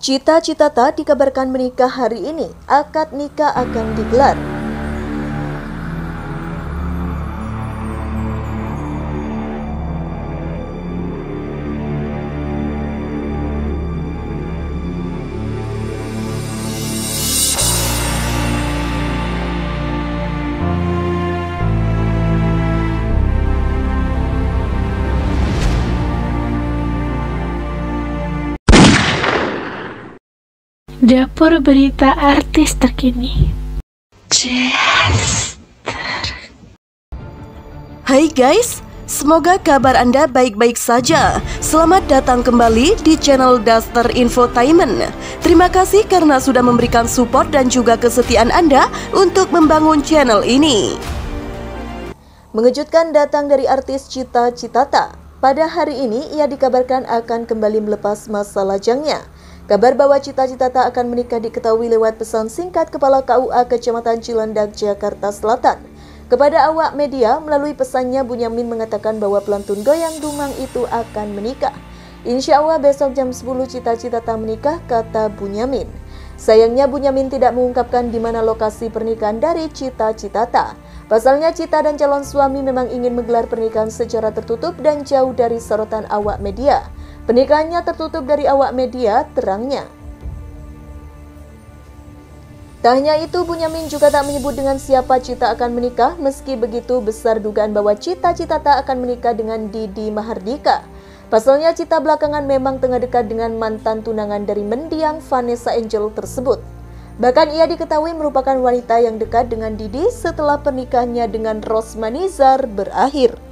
Cita-cita tak dikabarkan menikah hari ini, akad nikah akan digelar. Dapur berita artis terkini. Hai guys, semoga kabar Anda baik-baik saja. Selamat datang kembali di channel Duster Infotainment. Terima kasih karena sudah memberikan support dan juga kesetiaan Anda untuk membangun channel ini. Mengejutkan datang dari artis Cita Citata. Pada hari ini ia dikabarkan akan kembali melepas masa lajangnya. Kabar bahwa Cita Citata akan menikah diketahui lewat pesan singkat Kepala KUA Kecamatan Cilandak, Jakarta Selatan. Kepada awak media, melalui pesannya Bunyamin mengatakan bahwa pelantun goyang Dumang itu akan menikah. Insya Allah besok jam 10 Cita Citata menikah, kata Bunyamin. Sayangnya Bunyamin tidak mengungkapkan di mana lokasi pernikahan dari Cita Citata. Pasalnya Cita dan calon suami memang ingin menggelar pernikahan secara tertutup dan jauh dari sorotan awak media. Pernikahannya tertutup dari awak media, terangnya. Tak hanya itu, Bunyamin juga tak menyebut dengan siapa Cita akan menikah, meski begitu besar dugaan bahwa Cita-Cita tak akan menikah dengan Didi Mahardika. Pasalnya Cita belakangan memang tengah dekat dengan mantan tunangan dari mendiang Vanessa Angel tersebut. Bahkan ia diketahui merupakan wanita yang dekat dengan Didi setelah pernikahannya dengan Rosmanizar berakhir.